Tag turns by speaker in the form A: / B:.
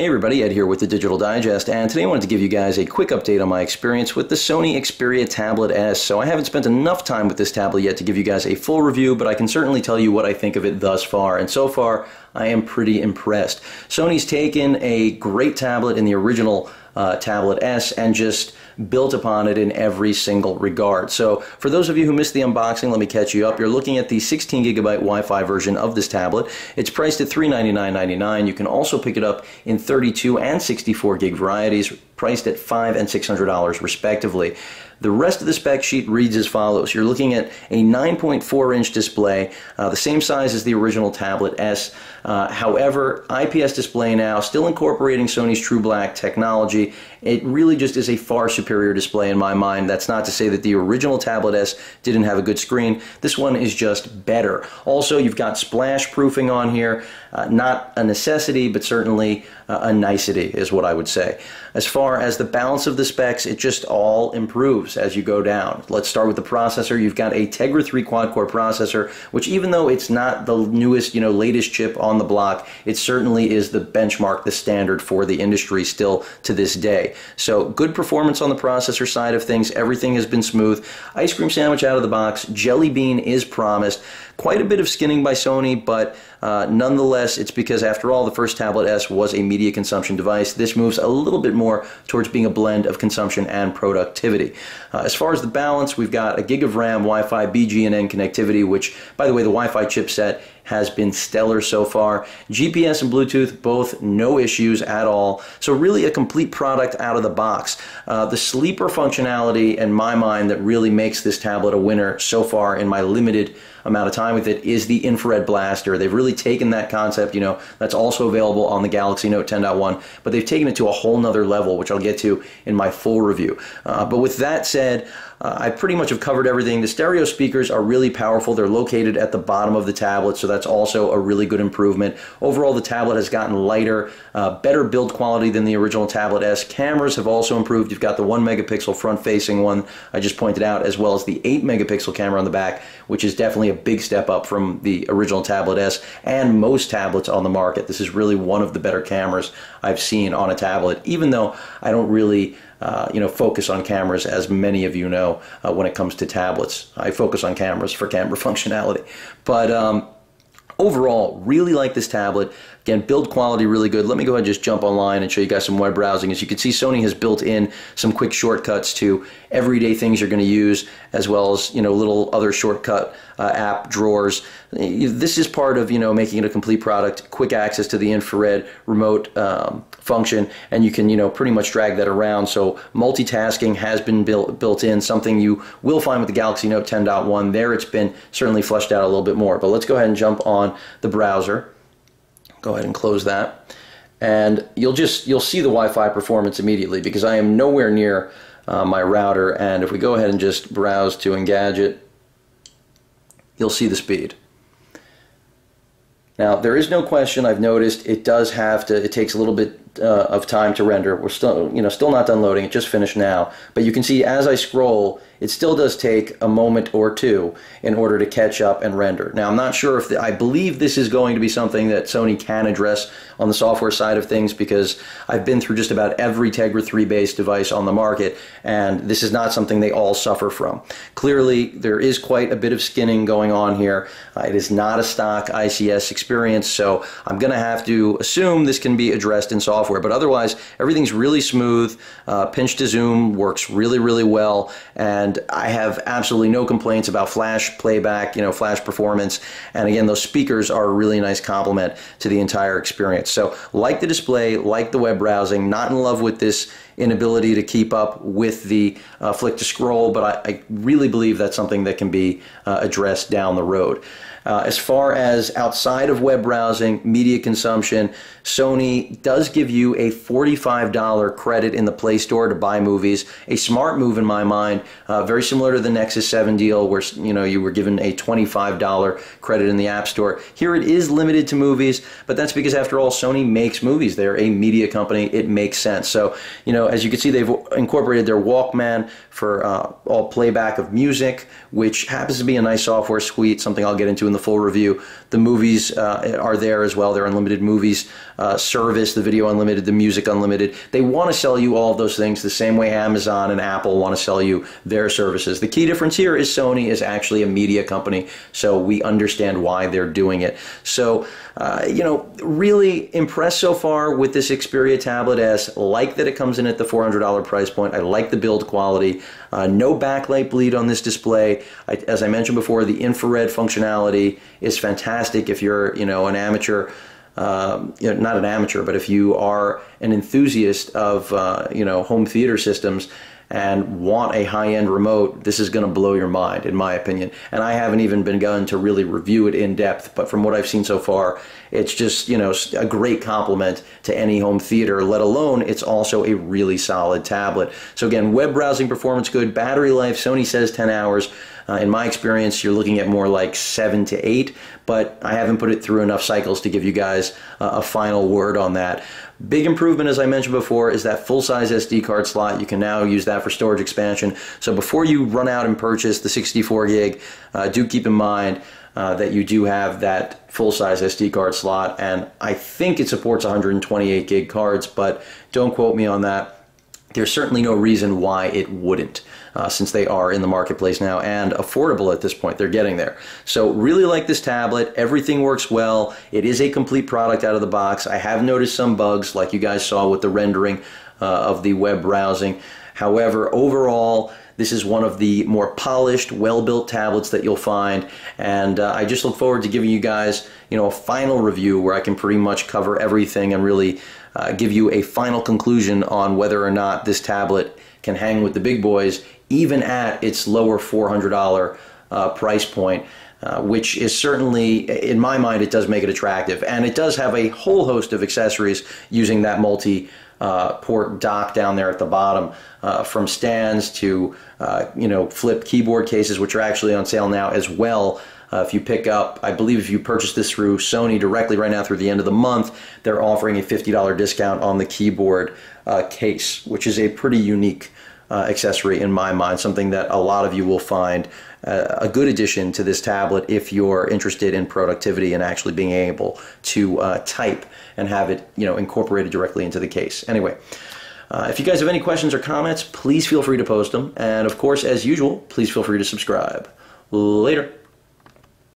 A: Hey everybody, Ed here with the Digital Digest, and today I wanted to give you guys a quick update on my experience with the Sony Xperia Tablet S. So I haven't spent enough time with this tablet yet to give you guys a full review, but I can certainly tell you what I think of it thus far, and so far I am pretty impressed. Sony's taken a great tablet in the original uh, Tablet S and just built upon it in every single regard. So for those of you who missed the unboxing, let me catch you up. You're looking at the 16 gigabyte Wi-Fi version of this tablet. It's priced at $399.99. You can also pick it up in 32 and 64 gig varieties, priced at 5 and $600 respectively. The rest of the spec sheet reads as follows. You're looking at a 9.4 inch display, uh, the same size as the original Tablet S. Uh, however, IPS display now, still incorporating Sony's True Black technology. It really just is a far superior display in my mind. That's not to say that the original Tablet S didn't have a good screen. This one is just better. Also, you've got splash proofing on here. Uh, not a necessity, but certainly uh, a nicety is what I would say. As far as the balance of the specs, it just all improves as you go down. Let's start with the processor. You've got a Tegra 3 quad-core processor, which even though it's not the newest, you know, latest chip on the block, it certainly is the benchmark, the standard for the industry still to this day. So good performance on the processor side of things. Everything has been smooth. Ice cream sandwich out of the box. Jelly bean is promised. Quite a bit of skinning by Sony, but uh, nonetheless, it's because after all, the first Tablet S was a media consumption device. This moves a little bit more towards being a blend of consumption and productivity. Uh, as far as the balance, we've got a gig of RAM, Wi-Fi, BGNN connectivity, which, by the way, the Wi-Fi chipset has been stellar so far. GPS and Bluetooth, both no issues at all. So really a complete product out of the box. Uh, the sleeper functionality, in my mind, that really makes this tablet a winner so far in my limited amount of time with it is the infrared blaster. They've really taken that concept, you know, that's also available on the Galaxy Note 10.1, but they've taken it to a whole nother level, which I'll get to in my full review. Uh, but with that said, uh, I pretty much have covered everything. The stereo speakers are really powerful. They're located at the bottom of the tablet, so that's also a really good improvement. Overall, the tablet has gotten lighter, uh, better build quality than the original Tablet S. Cameras have also improved. You've got the 1 megapixel front-facing one I just pointed out, as well as the 8 megapixel camera on the back, which is definitely a big step up from the original Tablet S and most tablets on the market. This is really one of the better cameras I've seen on a tablet, even though I don't really uh, you know, focus on cameras, as many of you know, uh, when it comes to tablets. I focus on cameras for camera functionality. But um, overall, really like this tablet. Again, build quality really good. Let me go ahead and just jump online and show you guys some web browsing. As you can see, Sony has built in some quick shortcuts to everyday things you're going to use, as well as you know little other shortcut uh, app drawers. This is part of you know making it a complete product. Quick access to the infrared remote um, function, and you can you know pretty much drag that around. So multitasking has been built built in. Something you will find with the Galaxy Note 10.1. There, it's been certainly fleshed out a little bit more. But let's go ahead and jump on the browser. Go ahead and close that. And you'll just, you'll see the Wi-Fi performance immediately because I am nowhere near uh, my router. And if we go ahead and just browse to Engadget, you'll see the speed. Now, there is no question I've noticed it does have to, it takes a little bit uh, of time to render. We're still, you know, still not done loading. It just finished now. But you can see as I scroll, it still does take a moment or two in order to catch up and render. Now, I'm not sure if the, I believe this is going to be something that Sony can address on the software side of things because I've been through just about every Tegra 3 based device on the market, and this is not something they all suffer from. Clearly, there is quite a bit of skinning going on here. Uh, it is not a stock ICS experience, so I'm going to have to assume this can be addressed in software. But otherwise, everything's really smooth. Uh, pinch to zoom works really, really well, and and I have absolutely no complaints about flash playback, you know, flash performance. And again, those speakers are a really nice complement to the entire experience. So, like the display, like the web browsing, not in love with this inability to keep up with the uh, flick to scroll, but I, I, really believe that's something that can be uh, addressed down the road. Uh, as far as outside of web browsing, media consumption, Sony does give you a $45 credit in the Play Store to buy movies. A smart move in my mind, uh, very similar to the Nexus 7 deal where you know you were given a $25 credit in the App Store. Here it is limited to movies, but that's because after all, Sony makes movies. They're a media company. It makes sense. So, you know, as you can see, they've incorporated their Walkman for uh, all playback of music, which happens to be a nice software suite, something I'll get into in the full review. The movies uh, are there as well. Their unlimited movies uh, service, the video unlimited, the music unlimited. They want to sell you all of those things the same way Amazon and Apple want to sell you their services. The key difference here is Sony is actually a media company, so we understand why they're doing it. So, uh, you know, really impressed so far with this Xperia Tablet S. Like that it comes in at the $400 price point. I like the build quality. Uh, no backlight bleed on this display. I, as I mentioned before, the infrared functionality is fantastic if you're, you know, an amateur. Um, you know, not an amateur, but if you are an enthusiast of uh, you know home theater systems and want a high-end remote, this is going to blow your mind, in my opinion. And I haven't even begun to really review it in depth, but from what I've seen so far, it's just you know a great complement to any home theater. Let alone it's also a really solid tablet. So again, web browsing performance good, battery life. Sony says 10 hours. Uh, in my experience, you're looking at more like seven to eight, but I haven't put it through enough cycles to give you guys uh, a final word on that. Big improvement, as I mentioned before, is that full-size SD card slot. You can now use that for storage expansion. So before you run out and purchase the 64 gig, uh, do keep in mind uh, that you do have that full-size SD card slot, and I think it supports 128 gig cards, but don't quote me on that there's certainly no reason why it wouldn't, uh, since they are in the marketplace now and affordable at this point. They're getting there. So, really like this tablet. Everything works well. It is a complete product out of the box. I have noticed some bugs, like you guys saw with the rendering uh, of the web browsing. However, overall, this is one of the more polished, well-built tablets that you'll find, and uh, I just look forward to giving you guys, you know, a final review where I can pretty much cover everything and really uh, give you a final conclusion on whether or not this tablet can hang with the big boys, even at its lower $400 uh, price point. Uh, which is certainly, in my mind, it does make it attractive. And it does have a whole host of accessories using that multi uh, port dock down there at the bottom, uh, from stands to uh, you know flip keyboard cases, which are actually on sale now as well. Uh, if you pick up, I believe if you purchase this through Sony directly right now through the end of the month, they're offering a $50 discount on the keyboard uh, case, which is a pretty unique uh, accessory in my mind, something that a lot of you will find uh, a good addition to this tablet if you're interested in productivity and actually being able to uh, type and have it you know incorporated directly into the case. Anyway. Uh, if you guys have any questions or comments, please feel free to post them. And of course, as usual, please feel free to subscribe. Later.